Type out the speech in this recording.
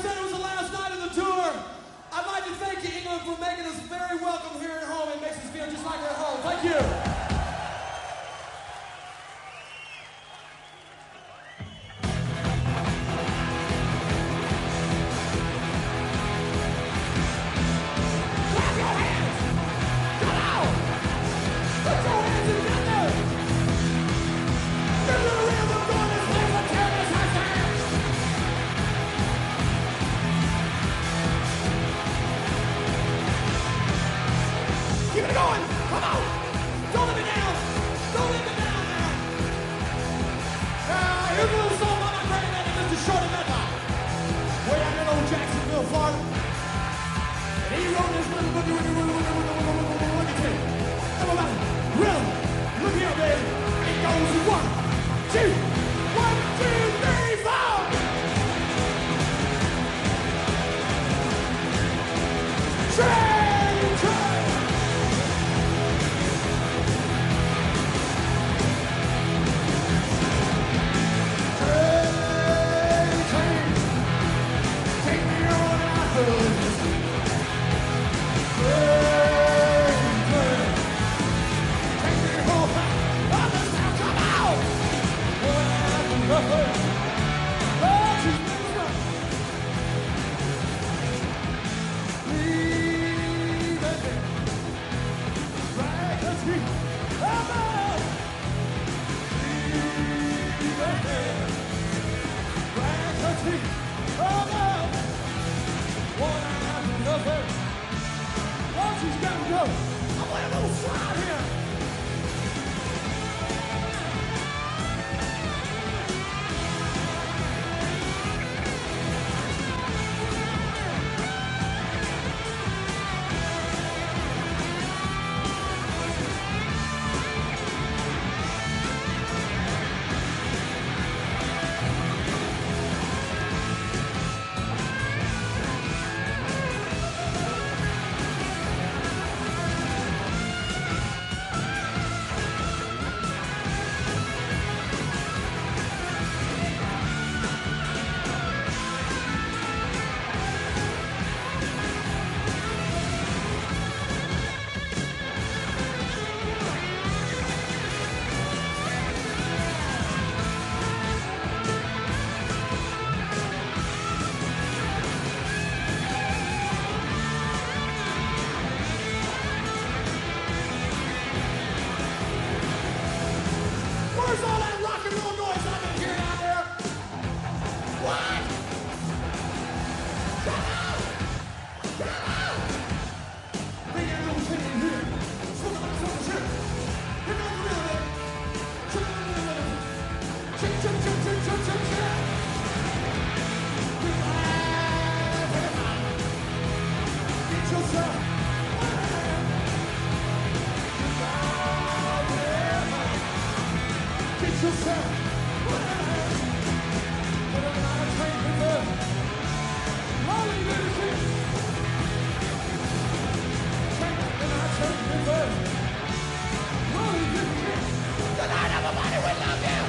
said it was the last night of the tour. I'd like to thank you, England, for making us very welcome here at home. It makes us feel just like we're at home. Thank you. なるほど。move. I want to move fly here. Chip, chip, chip, chip, chip, chip. Tonight, everybody will love you.